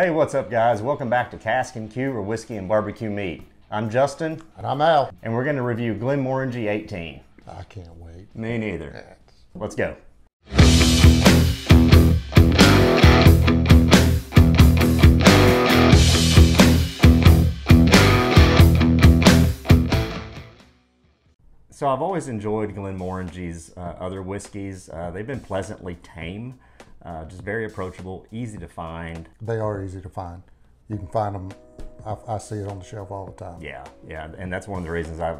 Hey, what's up, guys? Welcome back to Cask and Q or Whiskey and Barbecue Meat. I'm Justin, And I'm Al. and we're going to review Glenmorangie 18. I can't wait. Me neither. Let's go. So I've always enjoyed Glenmorangie's uh, other whiskeys. Uh, they've been pleasantly tame, uh, just very approachable, easy to find. They are easy to find. You can find them. I, I see it on the shelf all the time. Yeah, yeah, and that's one of the reasons I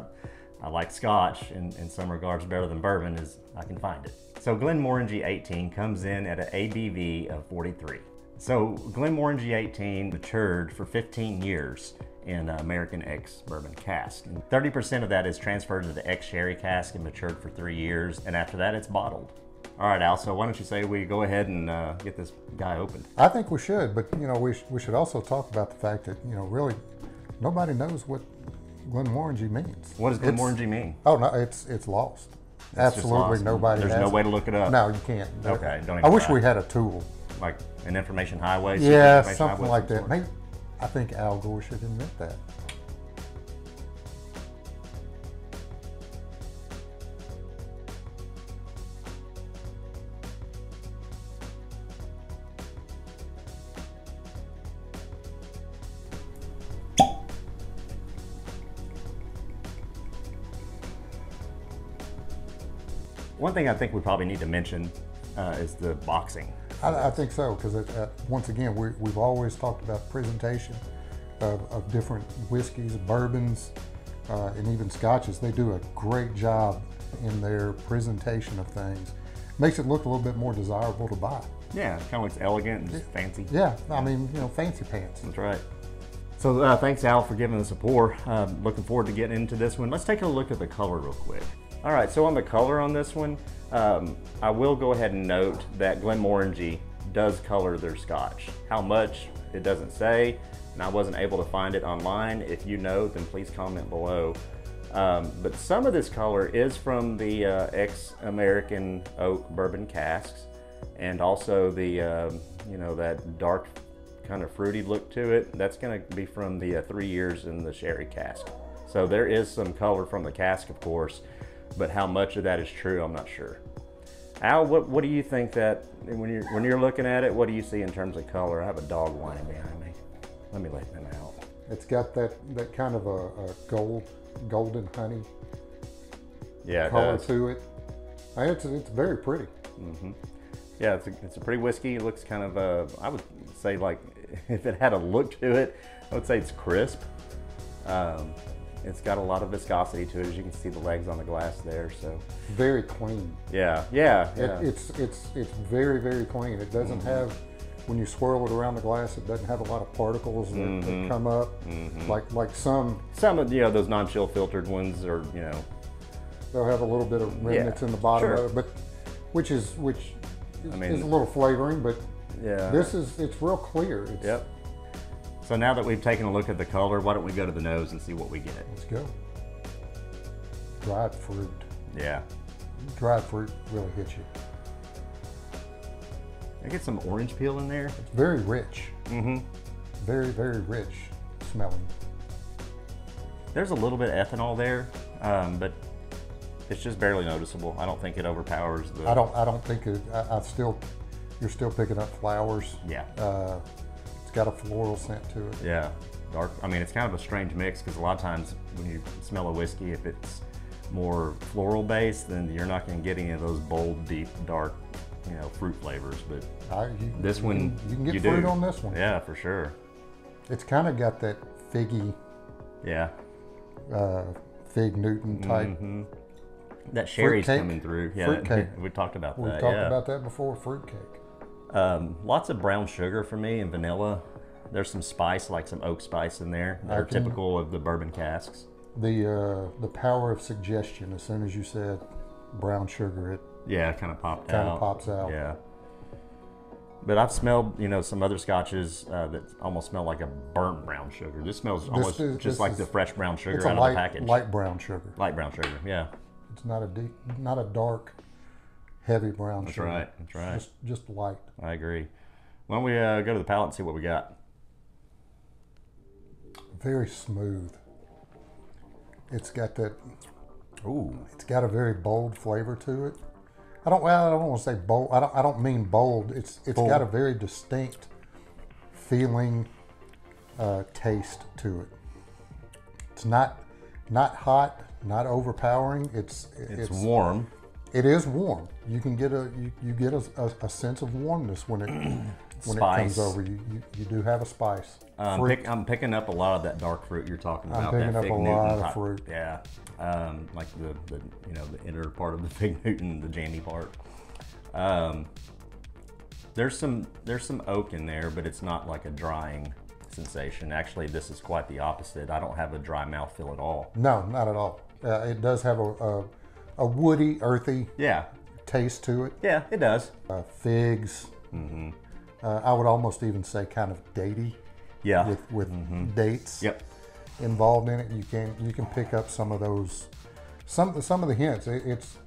I like Scotch in, in some regards better than bourbon is I can find it. So Glenmorangie 18 comes in at an ABV of 43. So Glenmorangie 18 matured for 15 years in American ex bourbon cask. And 30% of that is transferred to the ex sherry cask and matured for three years, and after that it's bottled. All right, Al. So why don't you say we go ahead and uh, get this guy opened? I think we should, but you know, we, sh- we should also talk about the fact that you know, really, nobody knows what Glenmorangie means. What does Glenmorangie mean? Oh no, it's it's lost. It's Absolutely lost. nobody. There's no way to look it up. No, you can't. Okay, don't I wish try. we had a tool. Like an information highway? Yeah, information something highway like that. Maybe. I think Al Gore should invent that. One thing I think we probably need to mention uh, is the boxing. I, I think so because uh, once again we, we've always talked about presentation of, of different whiskeys, bourbons, uh, and even scotches. They do a great job in their presentation of things. Makes it look a little bit more desirable to buy. Yeah, kind of looks elegant and just fancy. Yeah, I mean you know fancy pants. That's right. So uh, thanks, Al, for giving us a pour. Uh, looking forward to getting into this one. Let's take a look at the color real quick. All right, so on the color on this one, um, I will go ahead and note that Glenmorangie does color their scotch. How much, it doesn't say, and I wasn't able to find it online. If you know, then please comment below. Um, but some of this color is from the uh, ex-American oak bourbon casks, and also the, um, you know, that dark kind of fruity look to it. That's going to be from the uh, three years in the sherry cask. So there is some color from the cask, of course, but how much of that is true, I'm not sure. Al, what, what do you think that when you're when you're looking at it, what do you see in terms of color? I have a dog whining behind me. Let me let him out. It's got that that kind of a, a gold golden honey Yeah, it color does. to it. It's it's very pretty. Mhm. Yeah, it's a, it's a pretty whiskey. It looks kind of, uh, I would say like, if it had a look to it, I would say it's crisp. Um, it's got a lot of viscosity to it, as you can see the legs on the glass there. So, Very clean. yeah, yeah, yeah. Mm-hmm. it's it's it's very very clean. It doesn't have when you swirl it around the glass. It doesn't have a lot of particles that, Mm-hmm. that come up like like some. Some of you know those non-chill filtered ones are you know They'll have a little bit of remnants in the bottom sure. of it, but which is which is, I mean- is a little flavoring. But yeah. this is it's real clear. It's, Yep. So now that we've taken a look at the color, why don't we go to the nose and see what we get? Let's go. Dried fruit. Yeah. Dried fruit really hits you. I get some orange peel in there. It's very rich. Mm-hmm. Very very rich smelling. There's a little bit of ethanol there, um, but it's just barely noticeable. I don't think it overpowers the. I don't I don't think it. I, I still you're still picking up flowers. Yeah. Uh, it's got a floral scent to it. Yeah, dark. I mean, it's kind of a strange mix because a lot of times when you smell a whiskey, if it's more floral based, then you're not going to get any of those bold, deep, dark, you know, fruit flavors. But I, you, this one, can, you can get you fruit do. on this one. Yeah, for sure. It's kind of got that figgy, Yeah, uh, fig Newton type. Mm-hmm. that sherry's coming through. Yeah, Fruitcake. we talked about that. We talked yeah. about that before. Fruitcake. Um, lots of brown sugar for me and vanilla. There's some spice, like some oak spice in there. They're can- typical of the bourbon casks. The uh, the power of suggestion. As soon as you said brown sugar, it Yeah, it kind of popped kind out. of pops out. Yeah. But I've smelled, you know, some other scotches uh, that almost smell like a burnt brown sugar. This smells almost is- just this like is- the fresh brown sugar It's out a light of the package. light brown sugar. Light brown sugar, yeah. It's not a deep, not a dark, heavy brown That's sugar. right, that's right. Just just light. I agree. Why don't we uh, go to the palate and see what we got? very smooth. It's got that. Ooh. It's got a very bold flavor to it. I don't. Well, I don't want to say bold. I don't. I don't mean bold. It's. It's Bold. got a very distinct feeling, uh, taste to it. It's not, not hot, not overpowering. It's. It's, warm. It is warm. You can get a. You, you get a, a, a sense of warmness when it. When it comes over, you, you, you do have a spice. Um, pick, I'm picking up a lot of that dark fruit you're talking about. I'm picking that up a Newton lot of type- fruit. Yeah, um, like the, the you know the inner part of the fig Newton, the jammy part. Um, there's some there's some oak in there, but it's not like a drying sensation. Actually, this is quite the opposite. I don't have a dry mouth feel at all. No, not at all. Uh, it does have a, a, a woody, earthy Yeah, taste to it. yeah, it does. Uh, figs. Uh, I would almost even say kind of datey Yeah. with with dates Yep. involved in it. You can you can pick up some of those some some of the hints. It, it's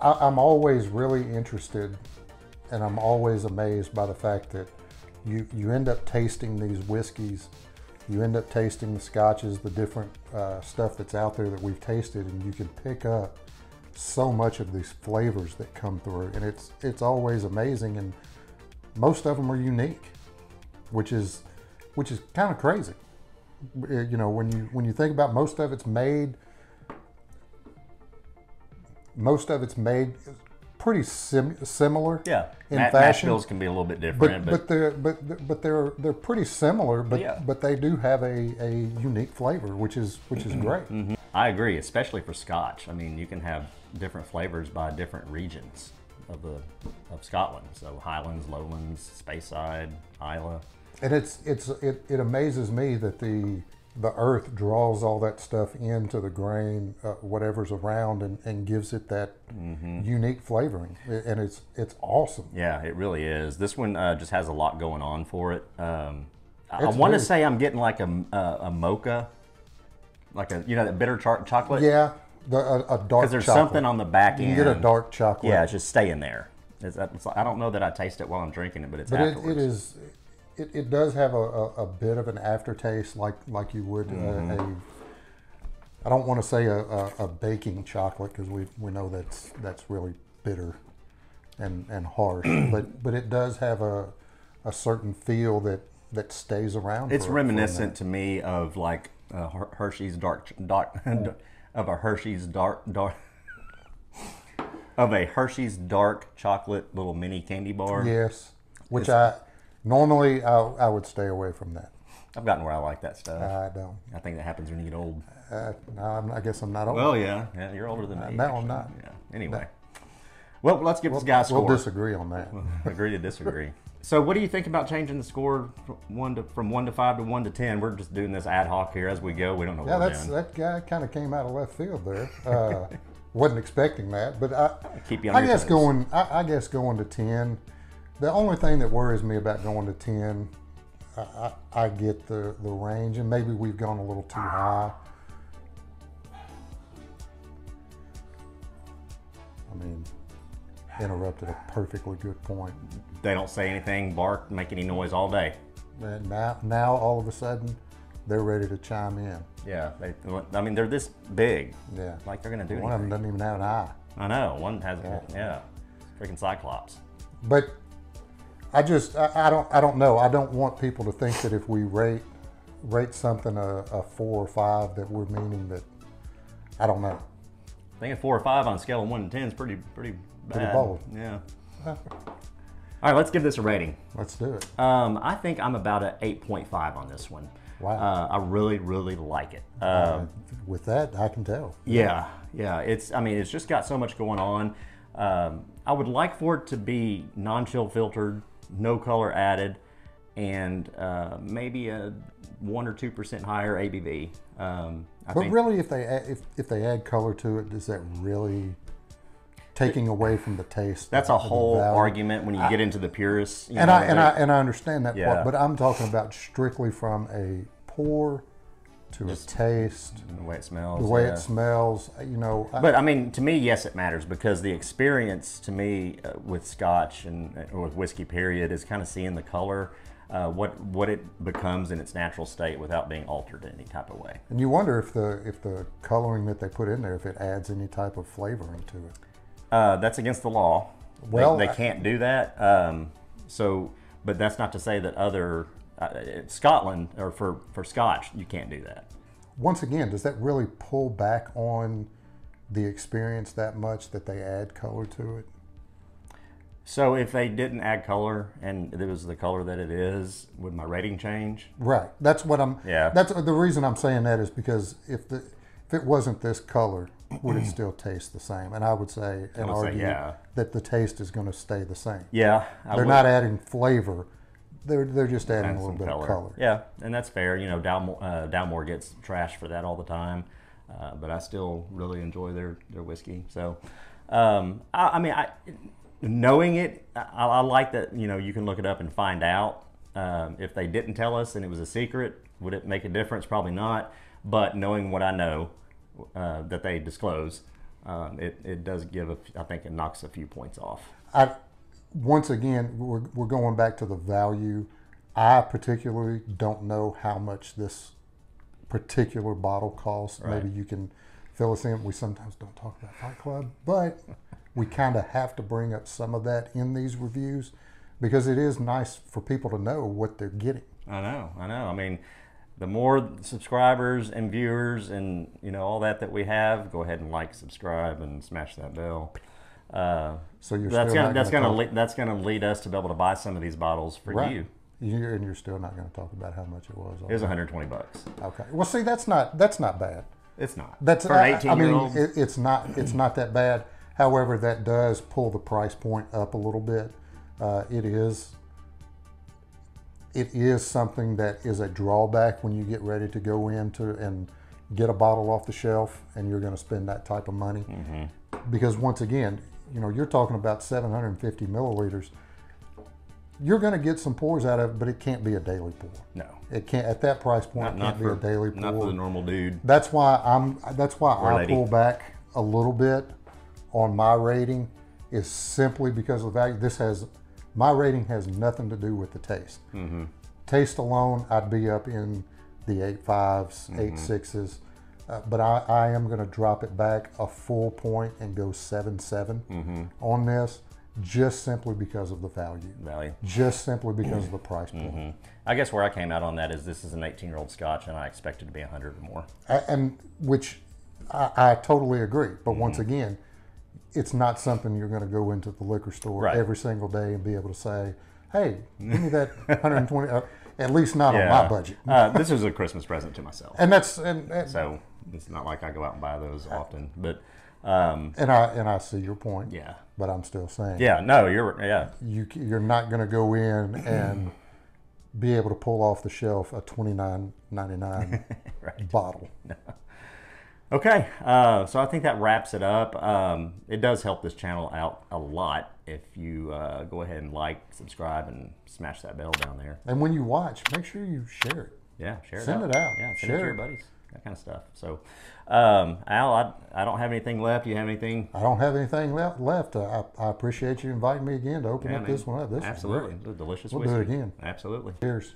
I, I'm always really interested, and I'm always amazed by the fact that you you end up tasting these whiskeys. You end up tasting the scotches, the different uh, stuff that's out there that we've tasted, and you can pick up so much of these flavors that come through, and it's it's always amazing. And most of them are unique, which is which is kind of crazy. Uh, You know, when you when you think about most of it's made, most of it's made pretty sim- similar. Yeah. in Ma- mash fashion. bills can be a little bit But different, but they're but but they're they're pretty similar, but Yeah. but they do have a, a unique flavor, which is which is great. Mm-hmm. I agree, especially for Scotch. I mean, you can have different flavors by different regions of the of Scotland. So Highlands, Lowlands, Speyside, Islay. And it's it's it, it amazes me that the the earth draws all that stuff into the grain, uh, whatever's around, and, and gives it that Mm-hmm. unique flavoring, and it's it's awesome. Yeah, it really is. This one uh, just has a lot going on for it. Um, I, want to say I'm getting like a, a, a mocha, like a you know that bitter char- chocolate. Yeah, the, a, a dark. because there's chocolate. something on the back You end. can get a dark chocolate. Yeah, it's just staying there. It's, it's, I don't know that I taste it while I'm drinking it, but it's but it, afterwards. it is. It, it does have a, a, a bit of an aftertaste, like like you would Mm-hmm. uh, a. I don't want to say a, a, a baking chocolate because we, we know that's that's really bitter and, and harsh, but but it does have a, a certain feel that, that stays around. It's for- for reminiscent to me of like uh, Hershey's dark, dark of a Hershey's dark, dark of a Hershey's dark chocolate little mini candy bar. Yes, which I normally I, I would stay away from that. I've gotten where I like that stuff. I don't. I think that happens when you get old. Uh, no, I'm, I guess I'm not. old. Well, yeah, yeah, you're older than me. no, I'm not. Yeah. Anyway, well, let's give this guy a we'll score. disagree on that. Agree to disagree. so, what do you think about changing the score from one to from one to five to one to ten? We're just doing this ad hoc here as we go. We don't know Yeah, that's doing. that guy kind of came out of left field there. Uh, wasn't expecting that, but I, Keep you on I guess toes. going, I, I guess going to ten. The only thing that worries me about going to ten, I, I, I get the the range, and maybe we've gone a little too high. I mean, interrupted a perfectly good point. They don't say anything, bark, make any noise all day. And now, now all of a sudden, they're ready to chime in. Yeah, they. I mean, they're this big. Yeah, Like they're gonna do one of them doesn't even have an eye. I know. One has. Yeah. Freaking Cyclops. But I just I, I don't I don't know. I don't want people to think that if we rate rate something a, a four or five that we're meaning that I don't know. I think a four or five on a scale of one to ten is pretty pretty bad. Pretty bold. Yeah. All right, let's give this a rating. Let's do it. Um, I think I'm about an 8.5 on this one. Wow. Uh, I really, really like it. Uh, Uh, with that, I can tell. yeah, yeah. It's. I mean, it's just got so much going on. Um, I would like for it to be non-chill filtered, no color added, and uh, maybe a one or two percent higher ABV. Um, I But think really, if they add, if if they add color to it, is that really taking away from the taste? that's a whole argument when you get into the purists. And know, I and I and I understand that Yeah. part, but I'm talking about strictly from a pour to a taste, the way it smells. the way yeah. it smells. You know, But I mean, to me, yes, it matters because the experience to me uh, with Scotch and or with whiskey, period, is kind of seeing the color. uh, what what it becomes in its natural state without being altered in any type of way. And you wonder if the if the coloring that they put in there, if it adds any type of flavoring to it. Uh, that's against the law. Well, they, I- can't do that. Um, so, but that's not to say that other uh, Scotland or for for Scotch you can't do that. Once again, does that really pull back on the experience that much that they add color to it? So if they didn't add color and it was the color that it is, would my rating change? Right. That's what I'm. Yeah. That's the reason I'm saying that is because if the if it wasn't this color, would it still taste the same? And I would say and would say, argue yeah. that the taste is going to stay the same. Yeah, I They're would- not adding flavor. They're they're just adding add a little some bit of color. Yeah, and that's fair. You know, Dalmore, uh, Dalmore gets trashed for that all the time, uh, but I still really enjoy their their whiskey. So, um, I, I mean, I knowing it, I, I like that. You know, you can look it up and find out. Um, if they didn't tell us and it was a secret, would it make a difference? Probably not. But knowing what I know uh, that they disclose, um, it, it does give. A, I think it knocks a few points off. I once again we're we're going back to the value. I particularly don't know how much this particular bottle costs. Right. Maybe you can fill us in. We sometimes don't talk about Fight Club, but we kind of have to bring up some of that in these reviews because it is nice for people to know what they're getting. I know, I know. I mean, the more subscribers and viewers and you know all that that we have, go ahead and like, subscribe, and smash that bell. Uh, So you're that's still gonna that's gonna gonna talk- lead, that's gonna lead us to be able to buy some of these bottles for Right. you. You and you're still not going to talk about how much it was. It was 120 bucks. okay. Well, see, that's not that's not bad. It's not. That's for an I- 18 I mean, it, it's not it's not that bad. However, that does pull the price point up a little bit. Uh, it is it is something that is a drawback when you get ready to go into and get a bottle off the shelf and you're going to spend that type of money because once again you know you're talking about 750 milliliters you're going to get some pours out of it but it can't be a daily pour no, it can't at that price point not, it can't not be for a daily pour not for the normal dude. that's why I'm. That's why I lady. pull back a little bit on my rating, is simply because of the value. This has my rating has nothing to do with the taste. Mm-hmm. Taste alone, I'd be up in the eight fives, eight Mm-hmm. sixes, uh, but I, I am going to drop it back a full point and go seven Mm-hmm. on this, just simply because of the value, Value. just simply because of the price point. Mm-hmm. I guess where I came out on that is this is an 18 year old Scotch, and I expected to be 100 or more. A- and which I, I totally agree. But once Mm-hmm. again, it's not something you're going to go into the liquor store Right. every single day and be able to say, "Hey, give me that 120." uh, at least not on my budget. uh, this is a Christmas present to myself. And that's and and, So it's not like I go out and buy those often, but um, and I and I see your point. yeah, But I'm still saying, yeah, no, you're yeah, you you're not going to go in and be able to pull off the shelf a 29.99 right. bottle. Okay, uh, so I think that wraps it up. Um, it does help this channel out a lot if you uh, go ahead and like, subscribe, and smash that bell down there. And when you watch, make sure you share it. Yeah, share Send it Send it out. out. Yeah, send it Share to your it. buddies. That kind of stuff. So, um, Al, I, I don't have anything left. You have anything? I don't have anything left. left. Uh, I, I appreciate you inviting me again to open Yeah, up man. this one up. This Absolutely, great. It was delicious. We'll do it again. Absolutely. Cheers.